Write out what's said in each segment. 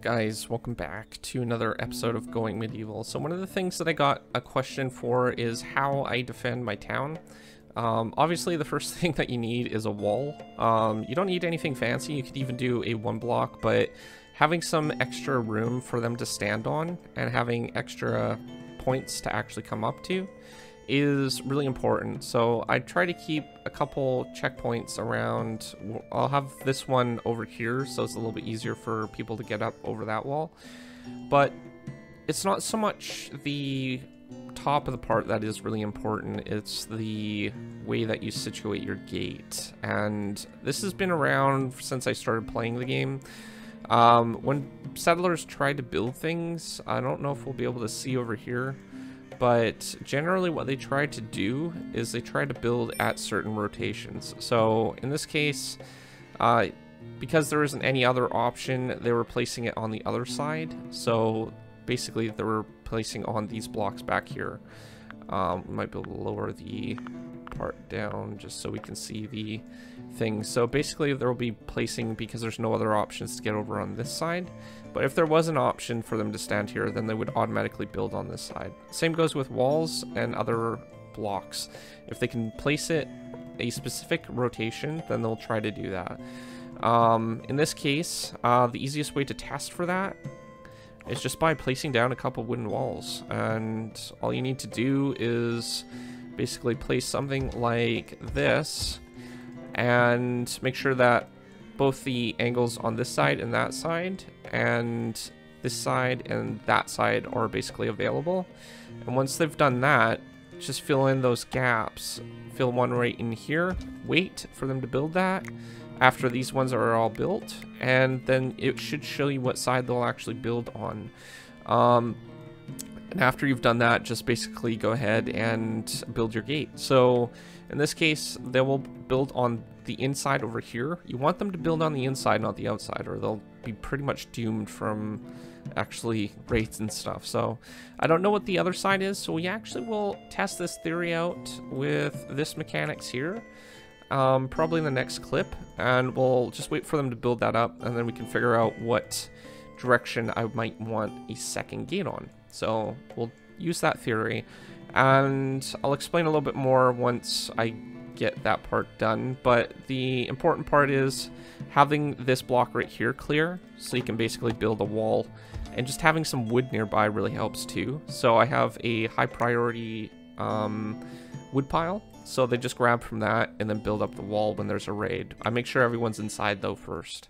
guys, welcome back to another episode of Going Medieval. So one of the things that I got a question for is how I defend my town. Um, obviously, the first thing that you need is a wall. Um, you don't need anything fancy, you could even do a one block, but having some extra room for them to stand on and having extra points to actually come up to is really important. So I try to keep a couple checkpoints around. I'll have this one over here, so it's a little bit easier for people to get up over that wall. But it's not so much the top of the part that is really important. It's the way that you situate your gate. And this has been around since I started playing the game. Um, when settlers try to build things, I don't know if we'll be able to see over here, but generally what they try to do is they try to build at certain rotations. So in this case, uh, because there isn't any other option, they were placing it on the other side. So basically they were placing on these blocks back here. Um, might be able to lower the part down just so we can see the thing. So basically there will be placing because there's no other options to get over on this side. But if there was an option for them to stand here, then they would automatically build on this side. Same goes with walls and other blocks. If they can place it a specific rotation, then they'll try to do that. Um, in this case, uh, the easiest way to test for that is just by placing down a couple wooden walls. And all you need to do is basically place something like this and make sure that both the angles on this side and that side and this side and that side are basically available. And once they've done that, just fill in those gaps. Fill one right in here, wait for them to build that after these ones are all built, and then it should show you what side they'll actually build on. Um, and after you've done that, just basically go ahead and build your gate. So in this case, they will build on the inside over here. You want them to build on the inside, not the outside, or they'll be pretty much doomed from actually raids and stuff. So I don't know what the other side is, so we actually will test this theory out with this mechanics here. Um, probably in the next clip, and we'll just wait for them to build that up, and then we can figure out what direction I might want a second gate on. So we'll use that theory, and I'll explain a little bit more once I get that part done, but the important part is having this block right here clear, so you can basically build a wall, and just having some wood nearby really helps too. So I have a high priority um, wood pile, so they just grab from that and then build up the wall when there's a raid. I make sure everyone's inside though first.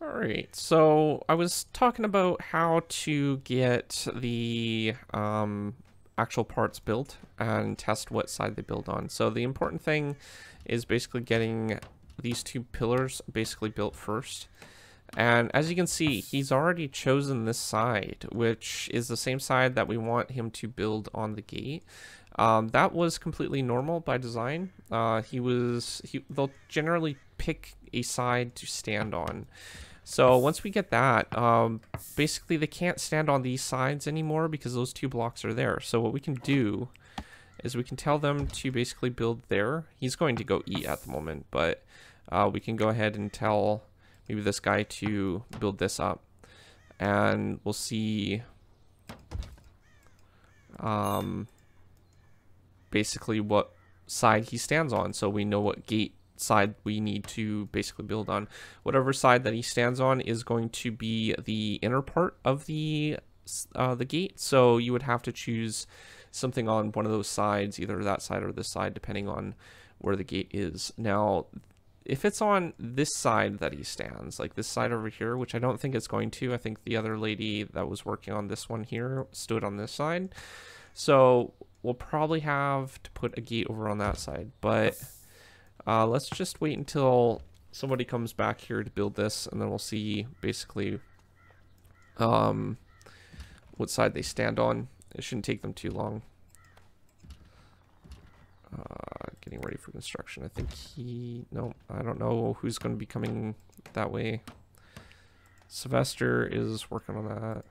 Alright, so I was talking about how to get the um, actual parts built and test what side they build on. So the important thing is basically getting these two pillars basically built first. And as you can see, he's already chosen this side, which is the same side that we want him to build on the gate. Um, that was completely normal by design. Uh, he was, he, they'll generally pick a side to stand on. So once we get that, um, basically they can't stand on these sides anymore because those two blocks are there. So what we can do is we can tell them to basically build there. He's going to go eat at the moment, but uh, we can go ahead and tell maybe this guy to build this up. And we'll see um, basically what side he stands on so we know what gate side we need to basically build on. Whatever side that he stands on is going to be the inner part of the uh, the gate. So you would have to choose something on one of those sides, either that side or this side, depending on where the gate is. Now, if it's on this side that he stands, like this side over here, which I don't think it's going to, I think the other lady that was working on this one here stood on this side. So we'll probably have to put a gate over on that side, but uh, let's just wait until somebody comes back here to build this, and then we'll see basically um, what side they stand on. It shouldn't take them too long. Uh, getting ready for construction. I think he... No, I don't know who's going to be coming that way. Sylvester is working on that.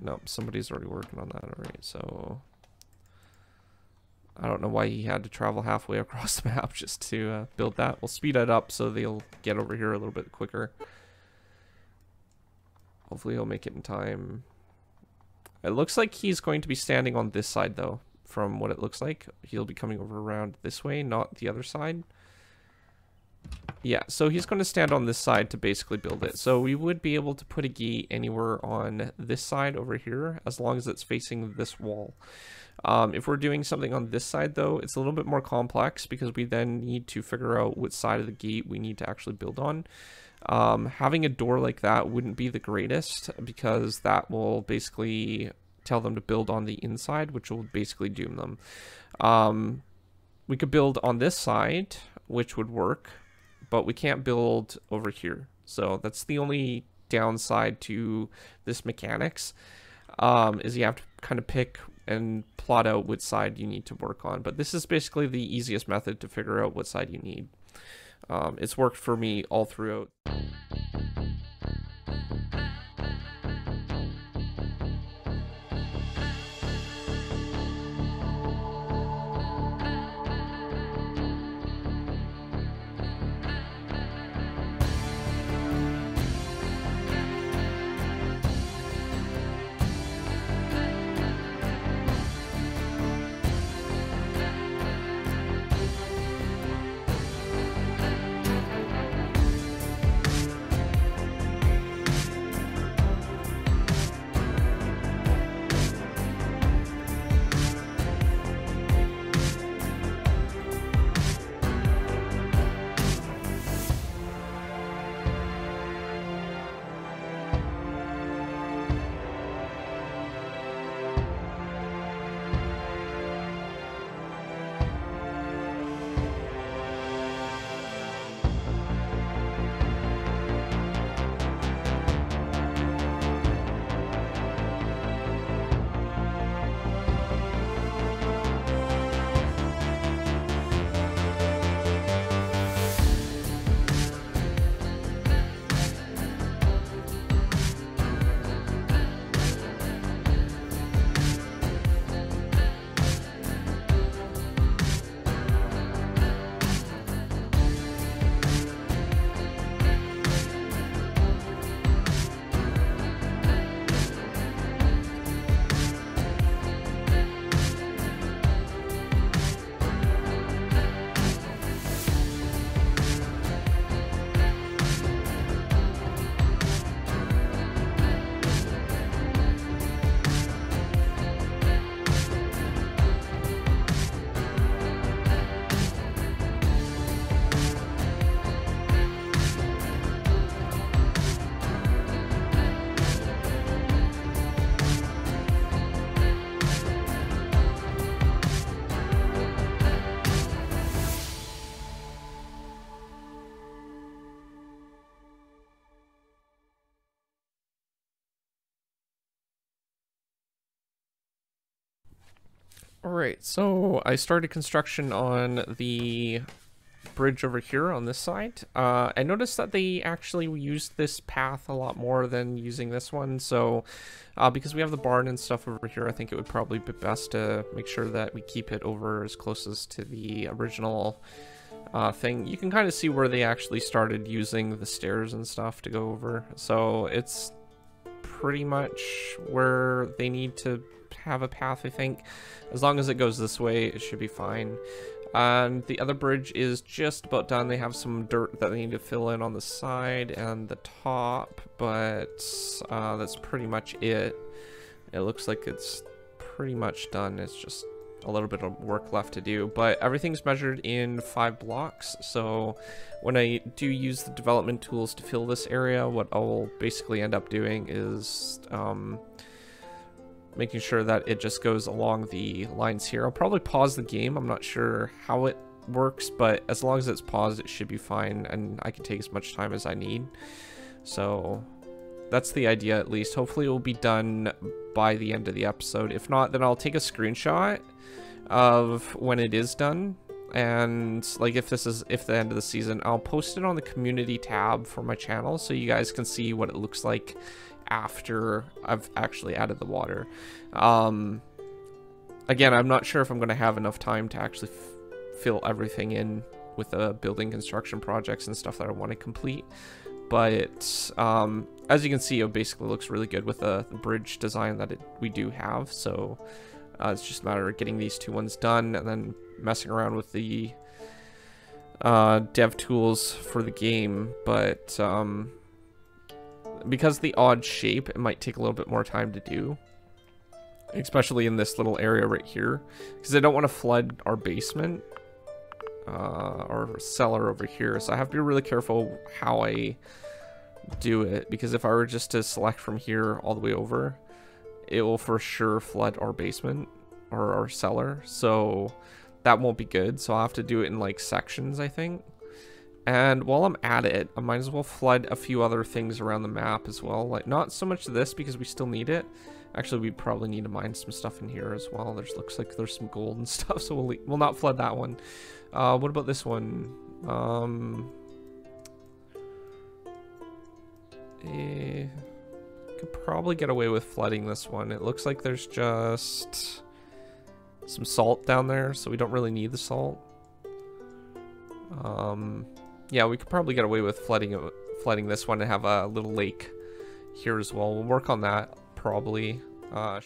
No, somebody's already working on that already, so... I don't know why he had to travel halfway across the map just to uh, build that. We'll speed it up so they'll get over here a little bit quicker. Hopefully he'll make it in time. It looks like he's going to be standing on this side though, from what it looks like. He'll be coming over around this way, not the other side. Yeah, so he's going to stand on this side to basically build it. So we would be able to put a gate anywhere on this side over here, as long as it's facing this wall. Um, if we're doing something on this side, though, it's a little bit more complex because we then need to figure out what side of the gate we need to actually build on. Um, having a door like that wouldn't be the greatest because that will basically tell them to build on the inside, which will basically doom them. Um, we could build on this side, which would work, but we can't build over here. So that's the only downside to this mechanics, um, is you have to kind of pick and plot out which side you need to work on. But this is basically the easiest method to figure out what side you need. Um, it's worked for me all throughout. Alright, so I started construction on the bridge over here on this side. Uh, I noticed that they actually used this path a lot more than using this one, so uh, because we have the barn and stuff over here, I think it would probably be best to make sure that we keep it over as close as to the original uh, thing. You can kind of see where they actually started using the stairs and stuff to go over, so it's pretty much where they need to have a path, I think. As long as it goes this way, it should be fine. And the other bridge is just about done. They have some dirt that they need to fill in on the side and the top, but uh, that's pretty much it. It looks like it's pretty much done. It's just a little bit of work left to do, but everything's measured in five blocks. So when I do use the development tools to fill this area, what I'll basically end up doing is um, making sure that it just goes along the lines here. I'll probably pause the game. I'm not sure how it works, but as long as it's paused, it should be fine, and I can take as much time as I need. So that's the idea at least. Hopefully it will be done by the end of the episode. If not, then I'll take a screenshot of when it is done. And like if this is if the end of the season, I'll post it on the community tab for my channel so you guys can see what it looks like after I've actually added the water. Um, again, I'm not sure if I'm going to have enough time to actually fill everything in with the building construction projects and stuff that I want to complete. But um, as you can see, it basically looks really good with the, the bridge design that it, we do have. So uh, it's just a matter of getting these two ones done and then messing around with the uh, dev tools for the game. But um, because the odd shape, it might take a little bit more time to do. Especially in this little area right here. Because I don't want to flood our basement. Uh, or cellar over here. So I have to be really careful how I do it. Because if I were just to select from here all the way over, it will for sure flood our basement. Or our cellar. So that won't be good. So I'll have to do it in like sections, I think. And while I'm at it, I might as well flood a few other things around the map as well. Like, not so much this because we still need it. Actually, we probably need to mine some stuff in here as well. There's looks like there's some gold and stuff, so we'll, we'll not flood that one. Uh, what about this one? Um, eh, could probably get away with flooding this one. It looks like there's just some salt down there, so we don't really need the salt. Um, yeah, we could probably get away with flooding flooding this one and have a little lake here as well. We'll work on that probably. Uh,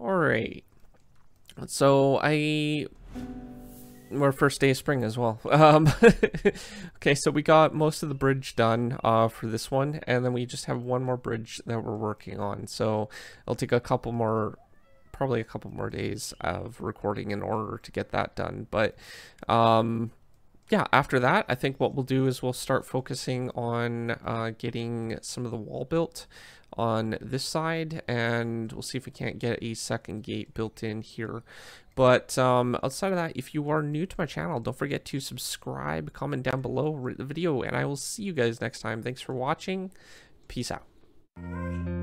Alright. So I Or first day of spring as well. Um, okay, so we got most of the bridge done uh, for this one, and then we just have one more bridge that we're working on. So it'll take a couple more, probably a couple more days of recording in order to get that done. But um, yeah, after that, I think what we'll do is we'll start focusing on uh, getting some of the wall built on this side, and we'll see if we can't get a second gate built in here. But um, outside of that, if you are new to my channel, don't forget to subscribe, comment down below, rate the video, and I will see you guys next time. Thanks for watching. Peace out.